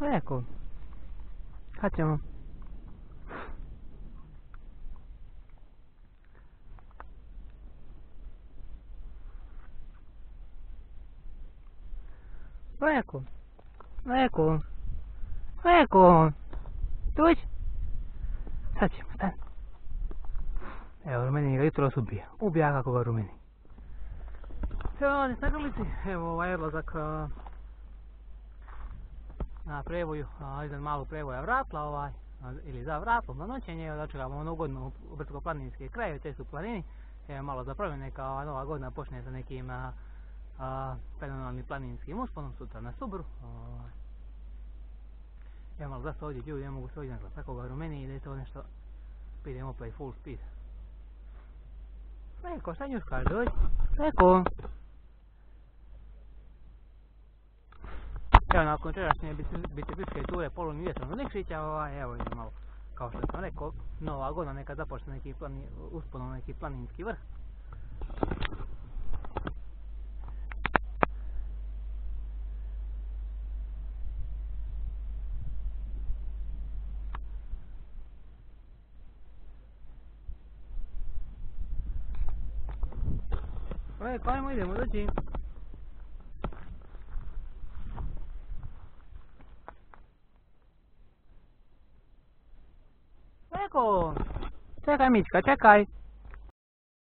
Ecco. Facciamo. Ecco. Ecco. Ecco. Dove Facciamo, dai. E eh, Rumeni, io te lo subija. Ubija kako ga Rumeni. To, ne tako misli. Evo, ovaj odlazak... Uh... na prevoju, a, malog prevoja vratla ovaj, ili za vratlom za noćenje, dočekamo ono godinu u brdsko-planinski kraj, u su planini, evo malo za promjene kao nova godina počne sa nekim a, fenomenalnim planinskim usponom, sutra na Subru. Ovaj. Evo malo zašto ovdje ljudi, ne mogu se ovdje naglas, tako ga rumeni je to nešto, idemo play full speed. Eko, šta njuškaš, dođi? Eko. Evo nakon včerašnje biciklističke ture do Nikšića, ovaj, evo malo, kao što sam rekao, nova godina neka započne neki plani, usponom neki planinski vrh. Eko, ajmo idemo, dođi. Czekaj. Czekaj, Mićka, czekaj.